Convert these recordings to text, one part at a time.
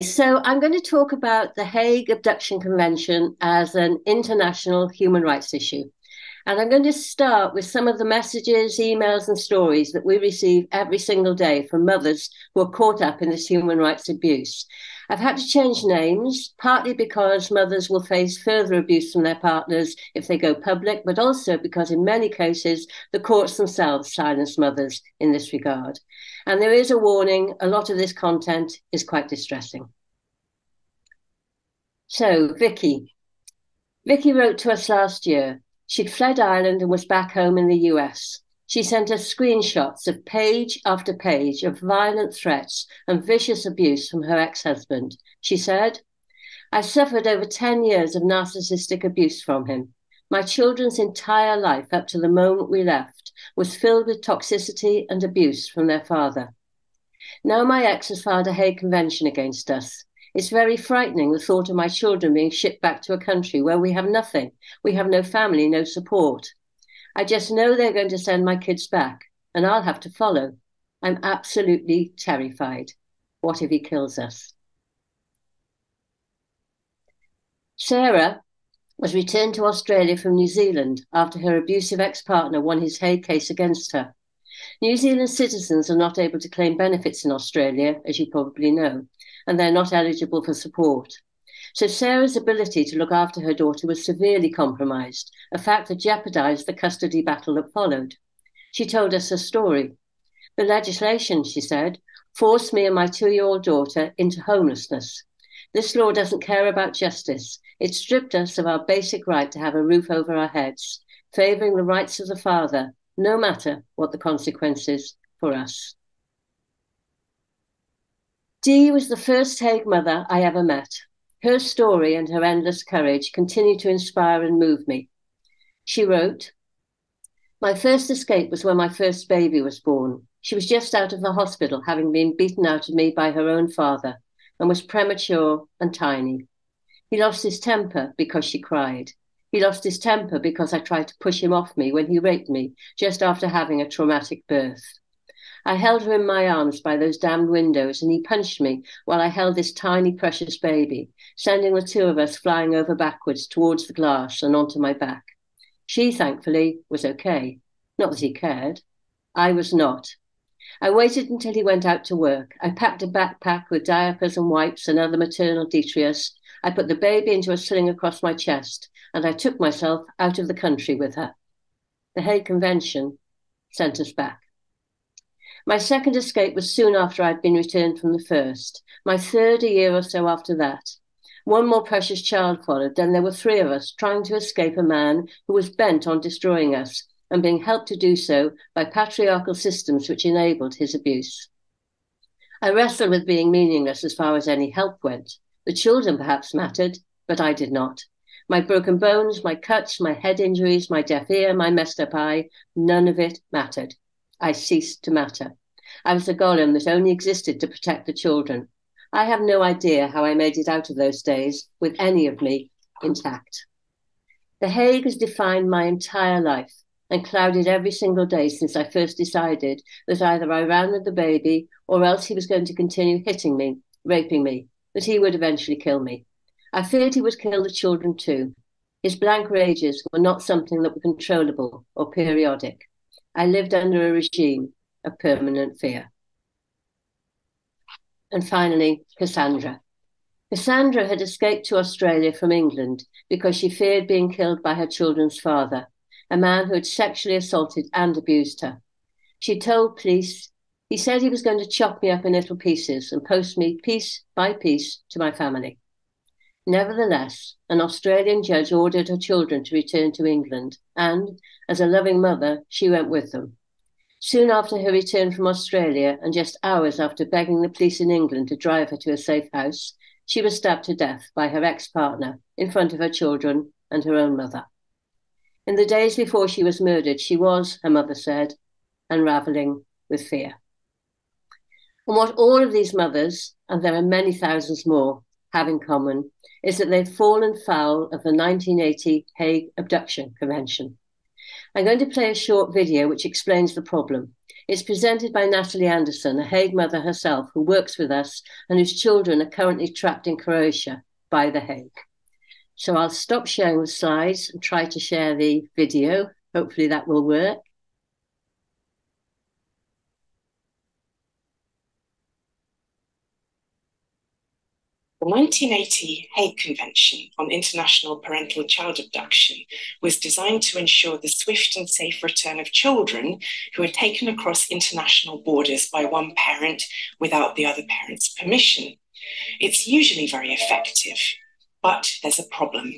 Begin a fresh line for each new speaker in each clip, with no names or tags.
So, I'm going to talk about the Hague Abduction Convention as an international human rights issue. And I'm going to start with some of the messages, emails, and stories that we receive every single day from mothers who are caught up in this human rights abuse. I've had to change names, partly because mothers will face further abuse from their partners if they go public, but also because in many cases the courts themselves silence mothers in this regard. And there is a warning a lot of this content is quite distressing. So, Vicky. Vicky wrote to us last year She'd fled Ireland and was back home in the US. She sent us screenshots of page after page of violent threats and vicious abuse from her ex husband. She said, I suffered over 10 years of narcissistic abuse from him. My children's entire life up to the moment we left was filled with toxicity and abuse from their father. Now my ex has filed a Hague Convention against us. It's very frightening the thought of my children being shipped back to a country where we have nothing. We have no family, no support. I just know they're going to send my kids back, and I'll have to follow. I'm absolutely terrified. What if he kills us? Sarah was returned to Australia from New Zealand after her abusive ex partner won his Hague case against her. New Zealand citizens are not able to claim benefits in Australia, as you probably know, and they're not eligible for support. So Sarah's ability to look after her daughter was severely compromised, a fact that jeopardized the custody battle that followed. She told us her story. The legislation, she said, forced me and my two year old daughter into homelessness. This law doesn't care about justice. It stripped us of our basic right to have a roof over our heads, favouring the rights of the father, no matter what the consequences for us. Dee was the first Hague mother I ever met. Her story and her endless courage continue to inspire and move me. She wrote, My first escape was when my first baby was born. She was just out of the hospital, having been beaten out of me by her own father, and was premature and tiny. He lost his temper because she cried. He lost his temper because I tried to push him off me when he raped me just after having a traumatic birth. I held her in my arms by those damned windows, and he punched me while I held this tiny, precious baby, sending the two of us flying over backwards towards the glass and onto my back. She, thankfully, was okay. Not that he cared. I was not. I waited until he went out to work. I packed a backpack with diapers and wipes and other maternal detritus. I put the baby into a sling across my chest, and I took myself out of the country with her. The Hague Convention sent us back. My second escape was soon after I'd been returned from the first, my third a year or so after that. One more precious child followed, then there were three of us trying to escape a man who was bent on destroying us and being helped to do so by patriarchal systems which enabled his abuse. I wrestled with being meaningless as far as any help went. The children perhaps mattered, but I did not. My broken bones, my cuts, my head injuries, my deaf ear, my messed up eye, none of it mattered. I ceased to matter. I was a golem that only existed to protect the children. I have no idea how I made it out of those days with any of me intact. The Hague has defined my entire life and clouded every single day since I first decided that either I ran with the baby or else he was going to continue hitting me, raping me, that he would eventually kill me. I feared he would kill the children too. His blank rages were not something that were controllable or periodic. I lived under a regime of permanent fear. And finally, Cassandra. Cassandra had escaped to Australia from England because she feared being killed by her children's father, a man who had sexually assaulted and abused her. She told police he said he was going to chop me up in little pieces and post me piece by piece to my family. Nevertheless, an Australian judge ordered her children to return to England, and, as a loving mother, she went with them. Soon after her return from Australia, and just hours after begging the police in England to drive her to a safe house, she was stabbed to death by her ex partner in front of her children and her own mother. In the days before she was murdered, she was, her mother said, unraveling with fear. And what all of these mothers, and there are many thousands more, have in common is that they've fallen foul of the 1980 Hague Abduction Convention. I'm going to play a short video which explains the problem. It's presented by Natalie Anderson, a Hague mother herself who works with us and whose children are currently trapped in Croatia by The Hague. So I'll stop sharing the slides and try to share the video. Hopefully that will work.
The 1980 Hague Convention on International Parental Child Abduction was designed to ensure the swift and safe return of children who are taken across international borders by one parent without the other parent's permission. It's usually very effective, but there's a problem.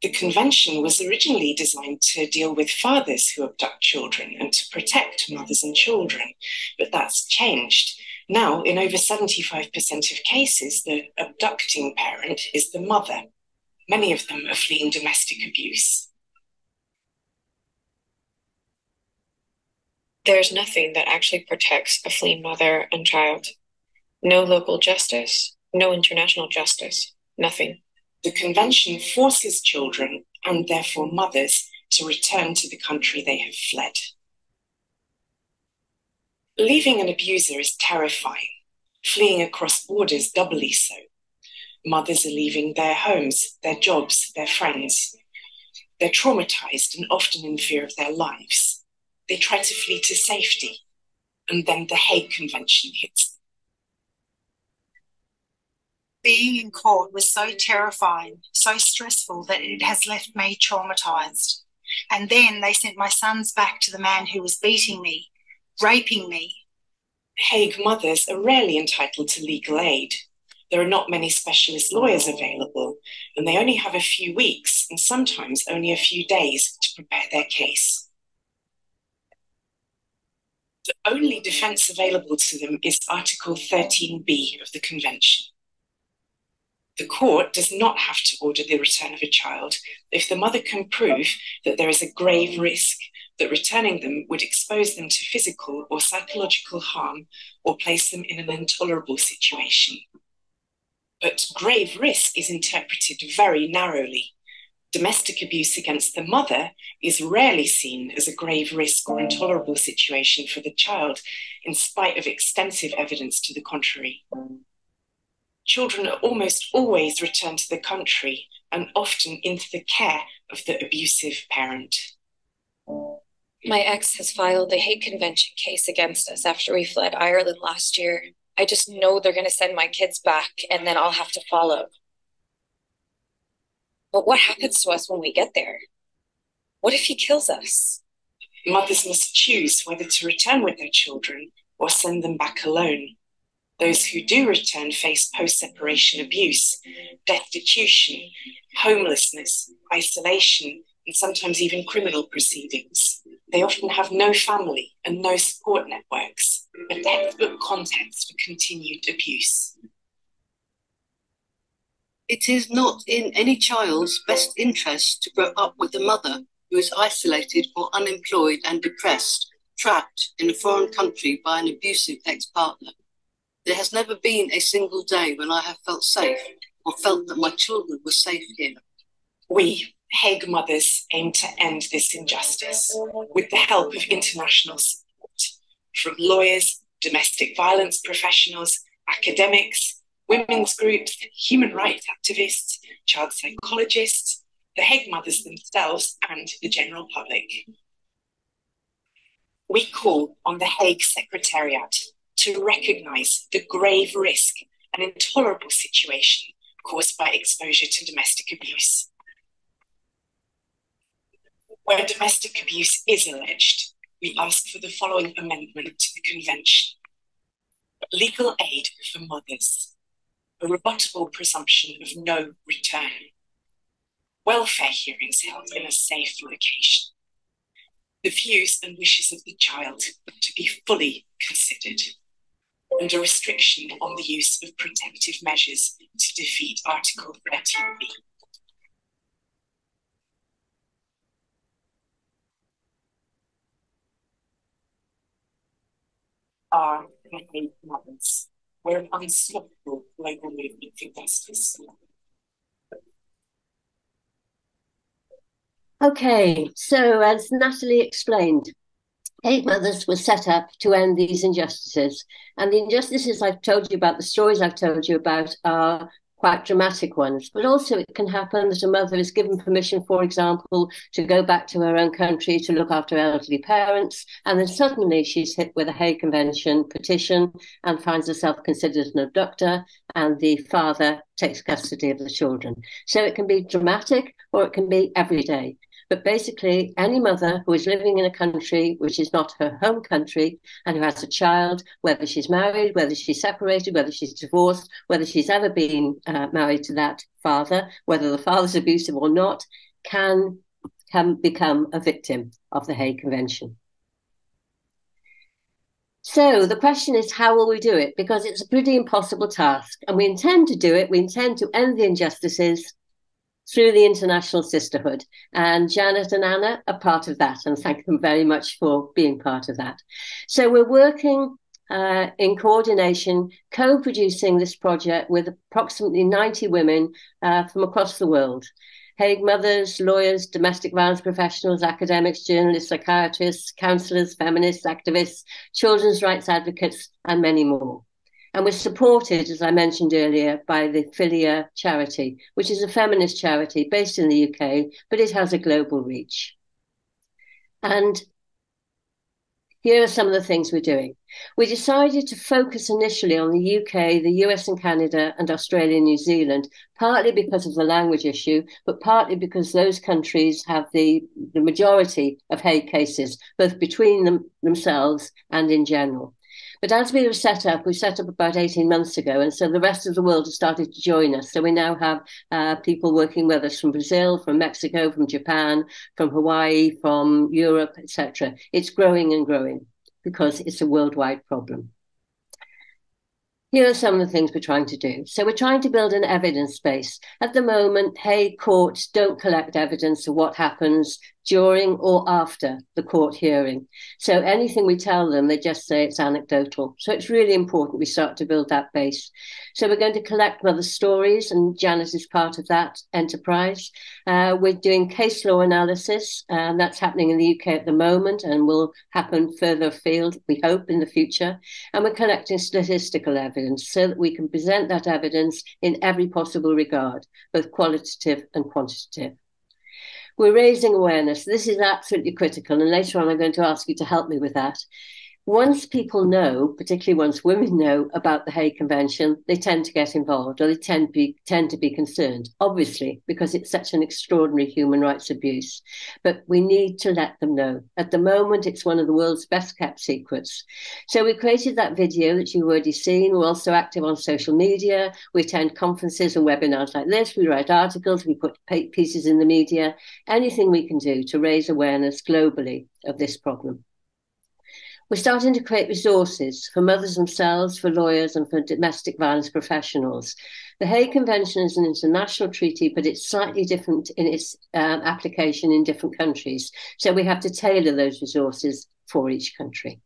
The convention was originally designed to deal with fathers who abduct children and to protect mothers and children, but that's changed now, in over 75% of cases, the abducting parent is the mother. Many of them are fleeing domestic abuse.
There's nothing that actually protects a fleeing mother and child. No local justice, no international justice, nothing.
The convention forces children, and therefore mothers, to return to the country they have fled. Leaving an abuser is terrifying. Fleeing across borders, doubly so. Mothers are leaving their homes, their jobs, their friends. They're traumatized and often in fear of their lives. They try to flee to safety, and then the Hague Convention hits.
Being in court was so terrifying, so stressful that it has left me traumatized. And then they sent my sons back to the man who was beating me raping me.
Hague mothers are rarely entitled to legal aid. There are not many specialist lawyers available, and they only have a few weeks and sometimes only a few days to prepare their case. The only defence available to them is Article 13b of the Convention. The court does not have to order the return of a child if the mother can prove that there is a grave risk that returning them would expose them to physical or psychological harm or place them in an intolerable situation. But grave risk is interpreted very narrowly. Domestic abuse against the mother is rarely seen as a grave risk or intolerable situation for the child, in spite of extensive evidence to the contrary. Children are almost always returned to the country and often into the care of the abusive parent.
My ex has filed a Hague convention case against us after we fled Ireland last year. I just know they're going to send my kids back and then I'll have to follow. But what happens to us when we get there? What if he kills us?
Mothers must choose whether to return with their children or send them back alone. Those who do return face post separation abuse, destitution, homelessness, isolation, and sometimes even criminal proceedings. They often have no family and no support networks, a mm-hmm. textbook context for continued abuse.
It is not in any child's best interest to grow up with a mother who is isolated or unemployed and depressed, trapped in a foreign country by an abusive ex partner. There has never been a single day when I have felt safe or felt that my children were safe here.
We, Hague mothers aim to end this injustice with the help of international support from lawyers, domestic violence professionals, academics, women's groups, human rights activists, child psychologists, the Hague mothers themselves, and the general public. We call on the Hague Secretariat to recognise the grave risk and intolerable situation caused by exposure to domestic abuse where domestic abuse is alleged, we ask for the following amendment to the Convention. Legal aid for mothers, a rebuttable presumption of no return, welfare hearings held in a safe location, the views and wishes of the child to be fully considered, and a restriction on the use of protective measures to defeat Article 13b. Are handmade mothers. We're unstoppable global movement for justice.
Okay, so as Natalie explained, Hague Mothers was set up to end these injustices. And the injustices I've told you about, the stories I've told you about, are quite dramatic ones. But also, it can happen that a mother is given permission, for example, to go back to her own country to look after elderly parents. And then suddenly she's hit with a Hague Convention petition and finds herself considered an abductor, and the father takes custody of the children. So it can be dramatic or it can be everyday. But basically, any mother who is living in a country which is not her home country and who has a child, whether she's married, whether she's separated, whether she's divorced, whether she's ever been uh, married to that father, whether the father's abusive or not, can, can become a victim of the Hague Convention. So the question is, how will we do it? Because it's a pretty impossible task, and we intend to do it. We intend to end the injustices through the International Sisterhood. And Janet and Anna are part of that, and thank them very much for being part of that. So we're working uh, in coordination, co producing this project with approximately 90 women uh, from across the world. Hague mothers, lawyers, domestic violence professionals, academics, journalists, psychiatrists, counselors, feminists, activists, children's rights advocates, and many more. And we're supported, as I mentioned earlier, by the FiLiA charity, which is a feminist charity based in the UK, but it has a global reach. And here are some of the things we're doing. We decided to focus initially on the UK, the US and Canada, and Australia and New Zealand, partly because of the language issue, but partly because those countries have the, the majority of Hague cases, both between them, themselves and in general. But as we were set up, we set up about 18 months ago, and so the rest of the world has started to join us. So we now have uh, people working with us from Brazil, from Mexico, from Japan, from Hawaii, from Europe, etc. It's growing and growing because it's a worldwide problem. Here are some of the things we're trying to do. So we're trying to build an evidence base. At the moment, Hague courts don't collect evidence of what happens during or after the court hearing. So anything we tell them, they just say it's anecdotal. So it's really important we start to build that base. So we're going to collect mother stories, and Janice is part of that enterprise. Uh, we're doing case law analysis, and that's happening in the UK at the moment and will happen further afield, we hope, in the future. And we're collecting statistical evidence so that we can present that evidence in every possible regard, both qualitative and quantitative. We're raising awareness. This is absolutely critical. And later on, I'm going to ask you to help me with that once people know, particularly once women know about the Hague Convention, they tend to get involved or they tend to be, tend to be concerned, obviously, because it's such an extraordinary human rights abuse. But we need to let them know. At the moment, it's one of the world's best kept secrets. So we created that video that you've already seen. We're also active on social media. We attend conferences and webinars like this. We write articles. We put pieces in the media. Anything we can do to raise awareness globally of this problem. We're starting to create resources for mothers themselves, for lawyers, and for domestic violence professionals. The Hague Convention is an international treaty, but it's slightly different in its um, application in different countries. So we have to tailor those resources for each country.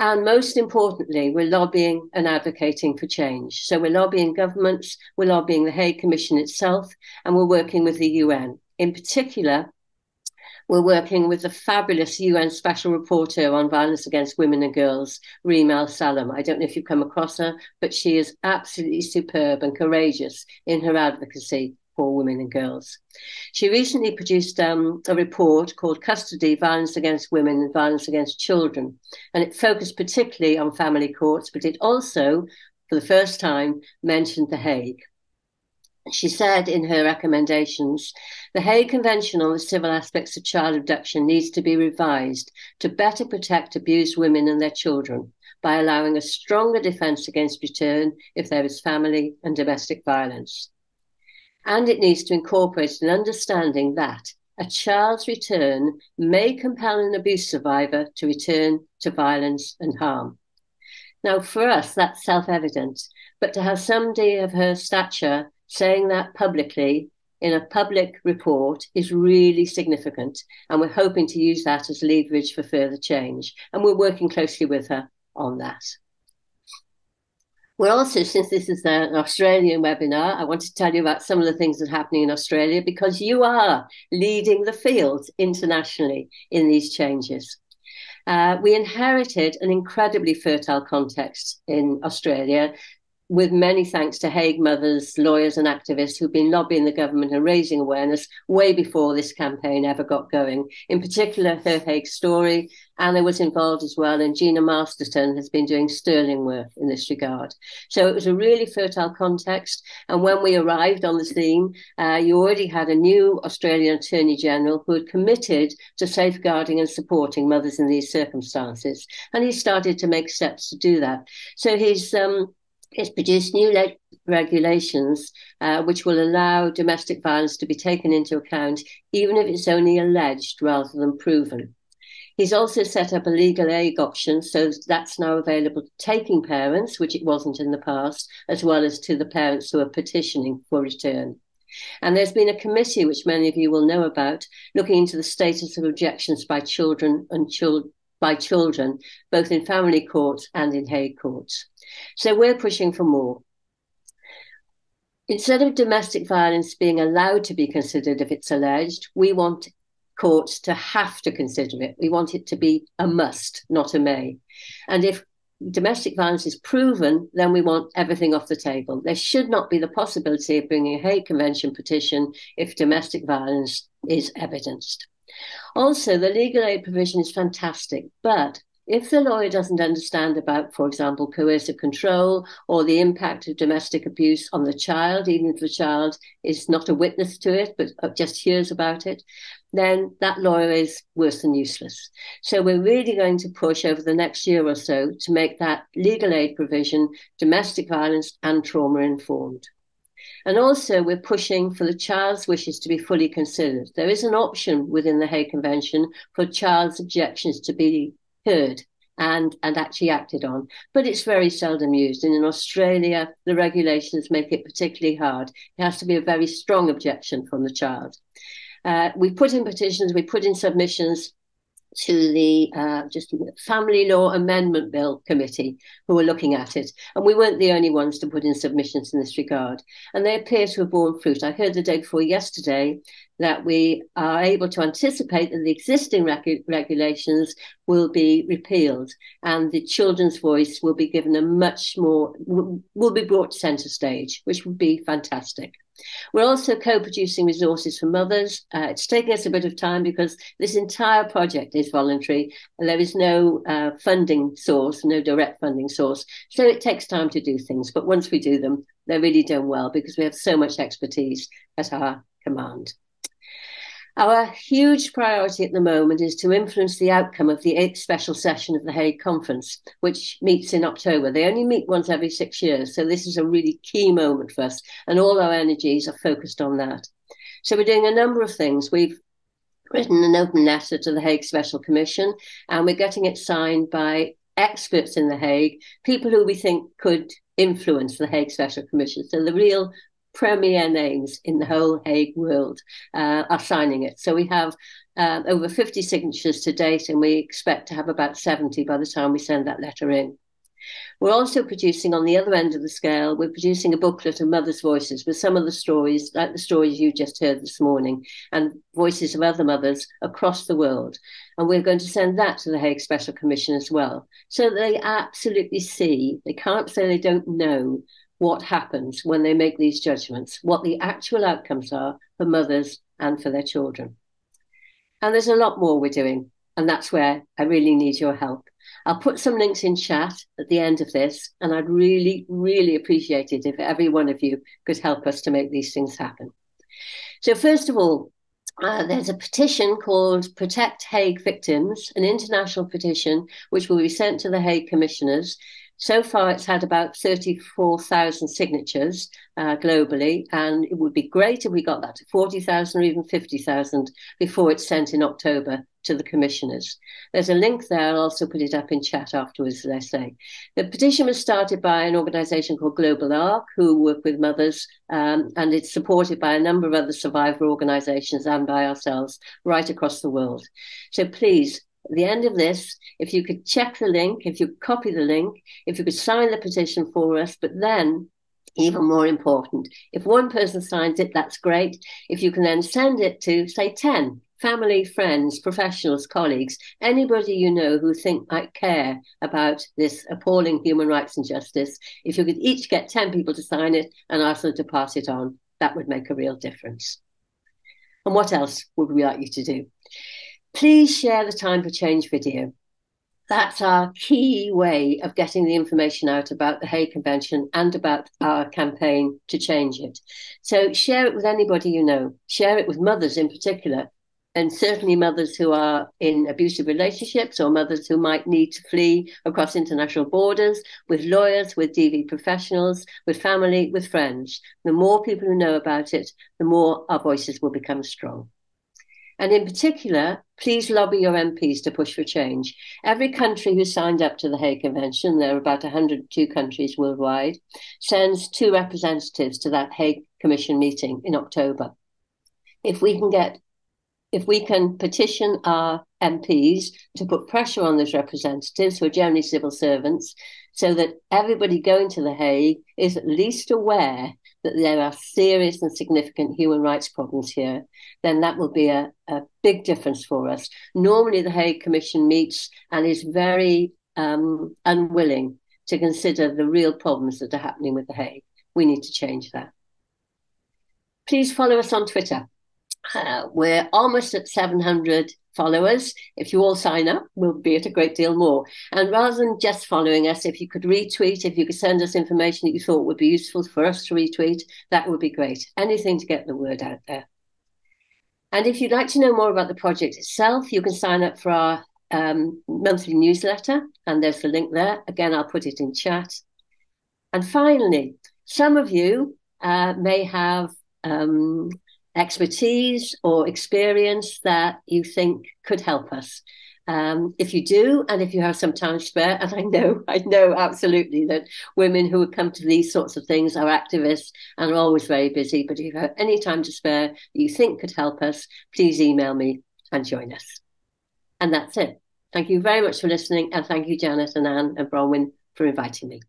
And most importantly, we're lobbying and advocating for change. So we're lobbying governments, we're lobbying the Hague Commission itself, and we're working with the UN. In particular, we're working with the fabulous UN Special Rapporteur on Violence Against Women and Girls, Reem Alsalem. I don't know if you've come across her, but she is absolutely superb and courageous in her advocacy for women and girls. She recently produced um, a report called Custody Violence Against Women and Violence Against Children, and it focused particularly on family courts, but it also, for the first time, mentioned The Hague. She said in her recommendations the Hague Convention on the Civil Aspects of Child Abduction needs to be revised to better protect abused women and their children by allowing a stronger defence against return if there is family and domestic violence. And it needs to incorporate an understanding that a child's return may compel an abuse survivor to return to violence and harm. Now, for us, that's self evident, but to have somebody of her stature saying that publicly in a public report is really significant. And we're hoping to use that as leverage for further change. And we're working closely with her on that. We're also, since this is an Australian webinar, I want to tell you about some of the things that are happening in Australia because you are leading the field internationally in these changes. Uh, we inherited an incredibly fertile context in Australia with many thanks to Hague mothers, lawyers, and activists who've been lobbying the government and raising awareness way before this campaign ever got going. In particular, her Hague story. Anna was involved as well, and Gina Masterton has been doing sterling work in this regard. So it was a really fertile context. And when we arrived on the scene, uh, you already had a new Australian Attorney General who had committed to safeguarding and supporting mothers in these circumstances. And he started to make steps to do that. So he's um, it's produced new le- regulations uh, which will allow domestic violence to be taken into account, even if it's only alleged rather than proven. He's also set up a legal aid option, so that's now available to taking parents, which it wasn't in the past, as well as to the parents who are petitioning for return. And there's been a committee, which many of you will know about, looking into the status of objections by children and children by children, both in family courts and in Hague courts. So we're pushing for more. Instead of domestic violence being allowed to be considered if it's alleged, we want courts to have to consider it. We want it to be a must, not a may. And if domestic violence is proven, then we want everything off the table. There should not be the possibility of bringing a Hague Convention petition if domestic violence is evidenced. Also, the legal aid provision is fantastic, but if the lawyer doesn't understand about, for example, coercive control or the impact of domestic abuse on the child, even if the child is not a witness to it, but uh, just hears about it, then that lawyer is worse than useless. So we're really going to push over the next year or so to make that legal aid provision domestic violence and trauma informed. And also, we're pushing for the child's wishes to be fully considered. There is an option within the Hague Convention for child's objections to be heard and and actually acted on. But it's very seldom used. And in australia the regulations make it particularly hard. It has to be a very strong objection from the child. Uh, we put in petitions we put in submissions to the uh, just family law amendment bill committee who were looking at it. And we weren't the only ones to put in submissions in this regard. And they appear to have borne fruit. I heard the day before yesterday that we are able to anticipate that the existing regu- regulations will be repealed and the children's voice will be given a much more, will be brought to centre stage, which would be fantastic. We're also co producing resources for mothers. Uh, it's taking us a bit of time because this entire project is voluntary and there is no uh, funding source, no direct funding source. So it takes time to do things. But once we do them, they're really done well because we have so much expertise at our command. Our huge priority at the moment is to influence the outcome of the eighth special session of the Hague Conference, which meets in October. They only meet once every six years, so this is a really key moment for us, and all our energies are focused on that. So we're doing a number of things. We've written an open letter to the Hague Special Commission, and we're getting it signed by experts in The Hague, people who we think could influence the Hague Special Commission. So the real premier names in the whole Hague world uh, are signing it. So we have uh, over 50 signatures to date, and we expect to have about 70 by the time we send that letter in. We're also producing on the other end of the scale, we're producing a booklet of mothers' voices with some of the stories, like the stories you just heard this morning, and voices of other mothers across the world. And we're going to send that to the Hague Special Commission as well, so they absolutely see, they can't say they don't know what happens when they make these judgments, what the actual outcomes are for mothers and for their children. And there's a lot more we're doing, and that's where I really need your help. I'll put some links in chat at the end of this, and I'd really, really appreciate it if every one of you could help us to make these things happen. So, first of all, uh, there's a petition called Protect Hague Victims, an international petition which will be sent to the Hague Commissioners so far, it's had about 34,000 signatures uh, globally, and it would be great if we got that to 40,000 or even 50,000 before it's sent in October to the commissioners. There's a link there. I'll also put it up in chat afterwards, as I say. The petition was started by an organization called Global Arc, who work with mothers, um, and it's supported by a number of other survivor organizations and by ourselves right across the world. So please at the end of this, if you could check the link, if you copy the link, if you could sign the petition for us, but then even more important, if one person signs it, that's great. If you can then send it to, say, 10 family, friends, professionals, colleagues, anybody you know who think might care about this appalling human rights injustice, if you could each get 10 people to sign it and ask them to pass it on, that would make a real difference. And what else would we like you to do? Please share the Time for Change video. That's our key way of getting the information out about the Hague Convention and about our campaign to change it. So share it with anybody you know. Share it with mothers in particular, and certainly mothers who are in abusive relationships or mothers who might need to flee across international borders, with lawyers, with DV professionals, with family, with friends. The more people who know about it, the more our voices will become strong. And in particular, please lobby your MPs to push for change. Every country who signed up to the Hague Convention, there are about 102 countries worldwide, sends two representatives to that Hague Commission meeting in October. If we can get if we can petition our MPs to put pressure on those representatives, who are generally civil servants, so that everybody going to The Hague is at least aware that there are serious and significant human rights problems here, then that will be a, a big difference for us. Normally, the Hague Commission meets and is very um, unwilling to consider the real problems that are happening with The Hague. We need to change that. Please follow us on Twitter. Uh, we're almost at 700 followers. If you all sign up, we'll be at a great deal more. And rather than just following us, if you could retweet, if you could send us information that you thought would be useful for us to retweet, that would be great. Anything to get the word out there. And if you'd like to know more about the project itself, you can sign up for our um, monthly newsletter, and there's the link there. Again, I'll put it in chat. And finally, some of you uh, may have um, expertise or experience that you think could help us. Um, if you do, and if you have some time to spare, and I know, I know absolutely that women who come to these sorts of things are activists and are always very busy. But if you have any time to spare that you think could help us, please email me and join us. And that's it. Thank you very much for listening, and thank you, Janet and Anne and Bronwyn, for inviting me.